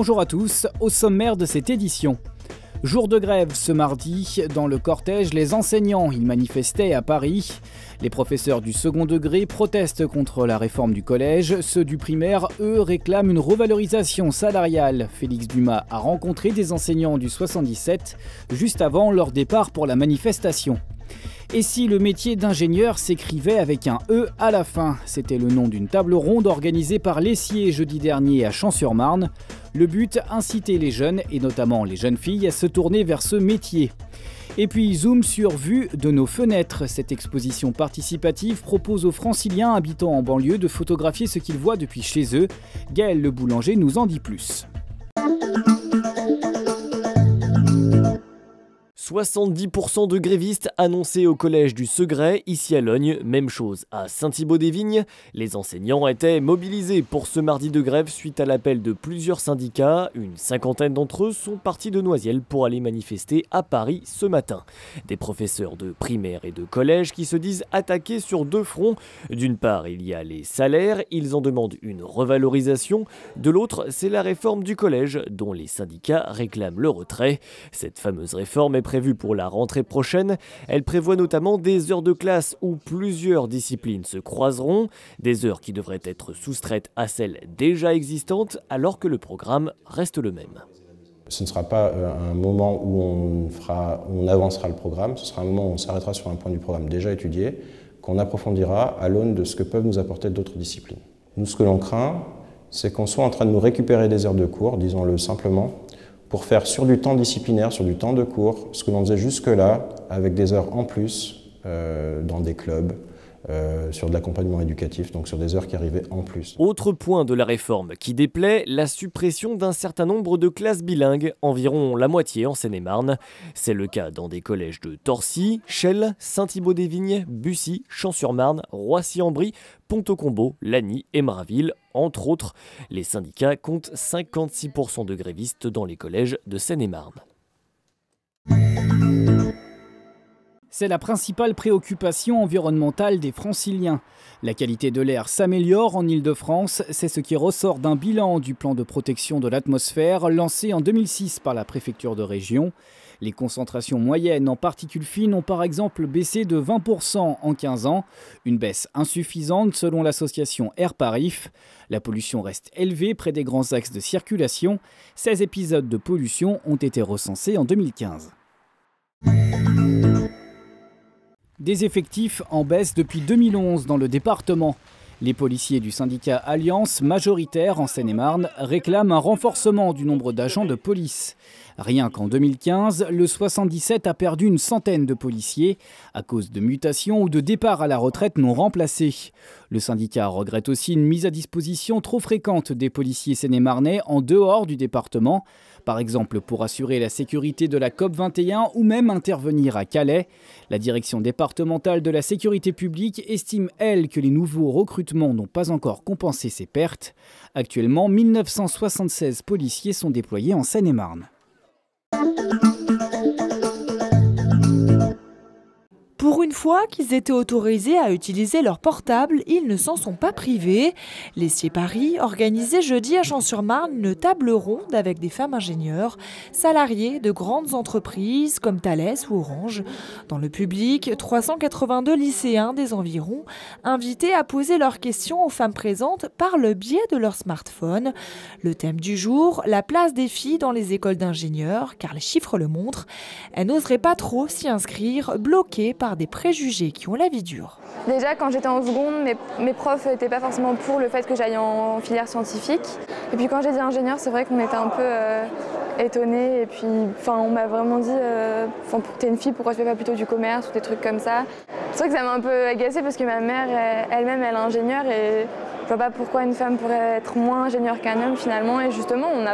Bonjour à tous, au sommaire de cette édition. Jour de grève ce mardi, dans le cortège, les enseignants, ils manifestaient à Paris. Les professeurs du second degré protestent contre la réforme du collège. Ceux du primaire, eux, réclament une revalorisation salariale. Félix Dumas a rencontré des enseignants du 77 juste avant leur départ pour la manifestation. Et si le métier d'ingénieur s'écrivait avec un E à la fin C'était le nom d'une table ronde organisée par l'Essier jeudi dernier à Champs-sur-Marne. Le but, inciter les jeunes, et notamment les jeunes filles, à se tourner vers ce métier. Et puis zoom sur vue de nos fenêtres. Cette exposition participative propose aux franciliens habitant en banlieue de photographier ce qu'ils voient depuis chez eux. Gaël Le Boulanger nous en dit plus. 70% de grévistes annoncés au collège du Segret, ici à Logne. Même chose à Saint-Thibaud-des-Vignes. Les enseignants étaient mobilisés pour ce mardi de grève suite à l'appel de plusieurs syndicats. Une cinquantaine d'entre eux sont partis de Noisiel pour aller manifester à Paris ce matin. Des professeurs de primaire et de collège qui se disent attaqués sur deux fronts. D'une part, il y a les salaires, ils en demandent une revalorisation. De l'autre, c'est la réforme du collège dont les syndicats réclament le retrait. Cette fameuse réforme est prévue pour la rentrée prochaine. Elle prévoit notamment des heures de classe où plusieurs disciplines se croiseront, des heures qui devraient être soustraites à celles déjà existantes alors que le programme reste le même. Ce ne sera pas euh, un moment où on, fera, on avancera le programme, ce sera un moment où on s'arrêtera sur un point du programme déjà étudié, qu'on approfondira à l'aune de ce que peuvent nous apporter d'autres disciplines. Nous, ce que l'on craint, c'est qu'on soit en train de nous récupérer des heures de cours, disons-le simplement, pour faire sur du temps disciplinaire, sur du temps de cours, ce que l'on faisait jusque-là, avec des heures en plus euh, dans des clubs, euh, sur de l'accompagnement éducatif, donc sur des heures qui arrivaient en plus. Autre point de la réforme qui déplaît, la suppression d'un certain nombre de classes bilingues, environ la moitié en Seine-et-Marne. C'est le cas dans des collèges de Torcy, Chelles, Saint-Thibaud-des-Vignes, Bussy, Champs-sur-Marne, Roissy-en-Brie, Pont-au-Combo, Lagny et Maraville, entre autres. Les syndicats comptent 56% de grévistes dans les collèges de Seine-et-Marne. C'est la principale préoccupation environnementale des franciliens. La qualité de l'air s'améliore en Ile-de-France, c'est ce qui ressort d'un bilan du plan de protection de l'atmosphère lancé en 2006 par la préfecture de région. Les concentrations moyennes en particules fines ont par exemple baissé de 20% en 15 ans, une baisse insuffisante selon l'association Air Parif. La pollution reste élevée près des grands axes de circulation. 16 épisodes de pollution ont été recensés en 2015. Des effectifs en baisse depuis 2011 dans le département. Les policiers du syndicat Alliance, majoritaire en Seine-et-Marne, réclament un renforcement du nombre d'agents de police. Rien qu'en 2015, le 77 a perdu une centaine de policiers à cause de mutations ou de départs à la retraite non remplacés. Le syndicat regrette aussi une mise à disposition trop fréquente des policiers seine-et-marnais en dehors du département, par exemple pour assurer la sécurité de la COP21 ou même intervenir à Calais. La direction départementale de la sécurité publique estime, elle, que les nouveaux recrutements n'ont pas encore compensé ces pertes. Actuellement, 1976 policiers sont déployés en Seine-et-Marne. Pour une fois qu'ils étaient autorisés à utiliser leur portable, ils ne s'en sont pas privés. L'Essier Paris organisait jeudi à Champs-sur-Marne une table ronde avec des femmes ingénieurs, salariées de grandes entreprises comme Thales ou Orange. Dans le public, 382 lycéens des environs, invités à poser leurs questions aux femmes présentes par le biais de leur smartphone. Le thème du jour, la place des filles dans les écoles d'ingénieurs, car les chiffres le montrent. Elles n'oseraient pas trop s'y inscrire, bloquées par des préjugés qui ont la vie dure. Déjà, quand j'étais en seconde, mes, profs n'étaient pas forcément pour le fait que j'aille en filière scientifique. Et puis quand j'ai dit ingénieur, c'est vrai qu'on était un peu euh, étonnés. Et puis, on m'a vraiment dit, euh, t'es une fille, pourquoi tu fais pas plutôt du commerce ou des trucs comme ça? C'est vrai que ça m'a un peu agacée parce que ma mère, elle-même, elle est ingénieure et je vois pas pourquoi une femme pourrait être moins ingénieure qu'un homme finalement. Et justement, on,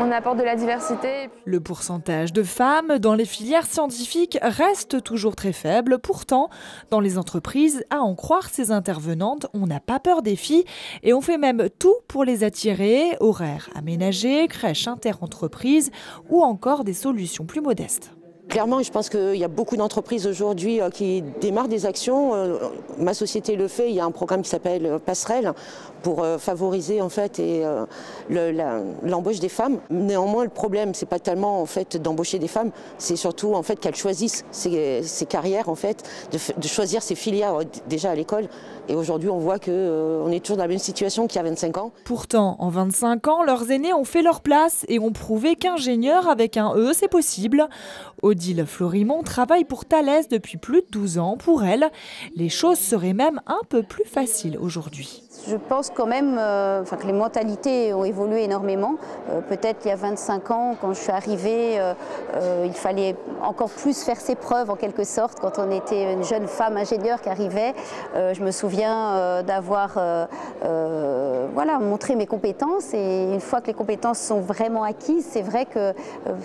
on apporte de la diversité. Le pourcentage de femmes dans les filières scientifiques reste toujours très faible. Pourtant, dans les entreprises, à en croire ces intervenantes, on n'a pas peur des filles et on fait même tout pour les attirer. Horaires aménagés, crèches inter-entreprises ou encore des solutions plus modestes. Clairement, je pense qu'il y a beaucoup d'entreprises aujourd'hui euh, qui démarrent des actions. Euh, ma société le fait. Il y a un programme qui s'appelle Passerelle pour euh, favoriser en fait l'embauche des femmes. Néanmoins, le problème, c'est pas tellement en fait d'embaucher des femmes, c'est surtout en fait qu'elles choisissent ces, carrières en fait, de, choisir ces filières déjà à l'école. Et aujourd'hui, on voit qu'on est toujours dans la même situation qu'il y a 25 ans. Pourtant, en 25 ans, leurs aînés ont fait leur place et ont prouvé qu'ingénieur avec un E, c'est possible. Odile Florimont travaille pour Thalès depuis plus de 12 ans. Pour elle, les choses seraient même un peu plus faciles aujourd'hui. Je pense quand même euh, que les mentalités ont évolué énormément. Euh, peut-être il y a 25 ans, quand je suis arrivée, euh, il fallait encore plus faire ses preuves en quelque sorte. Quand on était une jeune femme ingénieure qui arrivait, je me souviens d'avoir voilà, montré mes compétences. Et une fois que les compétences sont vraiment acquises, c'est vrai que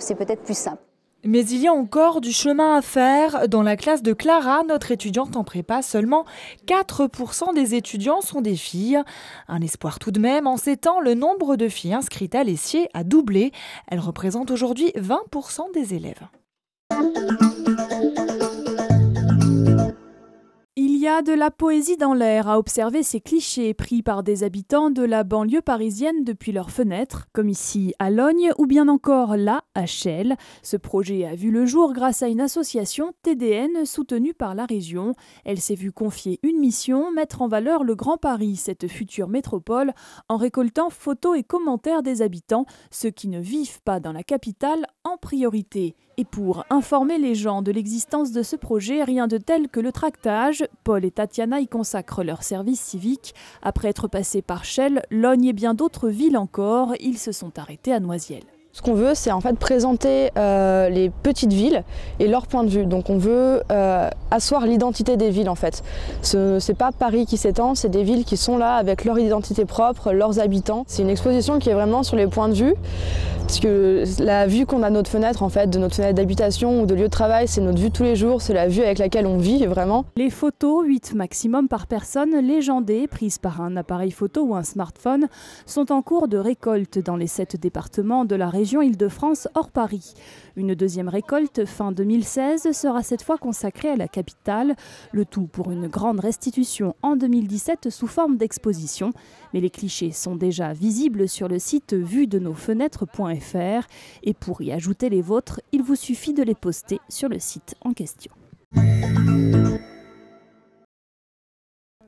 c'est peut-être plus simple. Mais il y a encore du chemin à faire. Dans la classe de Clara, notre étudiante en prépa, seulement 4% des étudiants sont des filles. Un espoir tout de même, en ces temps, le nombre de filles inscrites à l'essier a doublé. Elles représentent aujourd'hui 20% des élèves. Y a de la poésie dans l'air à observer ces clichés pris par des habitants de la banlieue parisienne depuis leurs fenêtres, comme ici à Logne ou bien encore là à Chelles. Ce projet a vu le jour grâce à une association TDN soutenue par la région. Elle s'est vue confier une mission, mettre en valeur le Grand Paris, cette future métropole, en récoltant photos et commentaires des habitants, ceux qui ne vivent pas dans la capitale en priorité. Et pour informer les gens de l'existence de ce projet, rien de tel que le tractage. Paul et Tatiana y consacrent leur service civique. Après être passés par Chelles, Logne et bien d'autres villes encore, ils se sont arrêtés à Noisiel. Ce qu'on veut, c'est en fait présenter euh, les petites villes et leur point de vue. Donc on veut euh, asseoir l'identité des villes en fait. Ce n'est pas Paris qui s'étend, c'est des villes qui sont là avec leur identité propre, leurs habitants. C'est une exposition qui est vraiment sur les points de vue. Parce que la vue qu'on a de notre fenêtre, en fait, de notre fenêtre d'habitation ou de lieu de travail, c'est notre vue tous les jours, c'est la vue avec laquelle on vit vraiment. Les photos, 8 maximum par personne, légendées, prises par un appareil photo ou un smartphone, sont en cours de récolte dans les 7 départements de la région région Île-de-France hors Paris. Une deuxième récolte fin 2016 sera cette fois consacrée à la capitale, le tout pour une grande restitution en 2017 sous forme d'exposition. Mais les clichés sont déjà visibles sur le site vue de nos fenêtres.fr et pour y ajouter les vôtres, il vous suffit de les poster sur le site en question.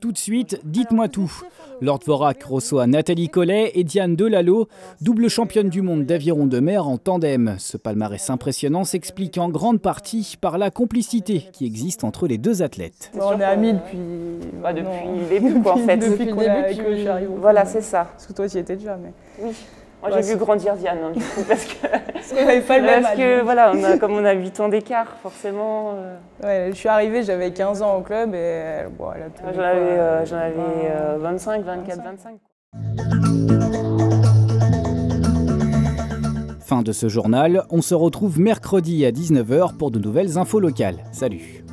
Tout de suite, dites-moi tout. Lord Vorak reçoit Nathalie Collet et Diane Delalo, double championne du monde d'aviron de mer en tandem. Ce palmarès impressionnant s'explique en grande partie par la complicité qui existe entre les deux athlètes. on est amis depuis, bah, depuis le début, quoi, en fait. Depuis, le début que je suis arrivée. Voilà, c'est ça. Parce que toi, tu y étais déjà, mais. Oui. Moi, j'ai vu grandir Diane, hein, du coup, parce que. parce qu'on n'avait pas le même Parce que, voilà, on a, comme on a 8 ans d'écart, forcément. Euh. Ouais, je suis arrivée, j'avais 15 ans au club et bon, elle a tout. J'en avais, euh, j'en avais 25, 24, 25. Fin de ce journal, on se retrouve mercredi à 19h pour de nouvelles infos locales. Salut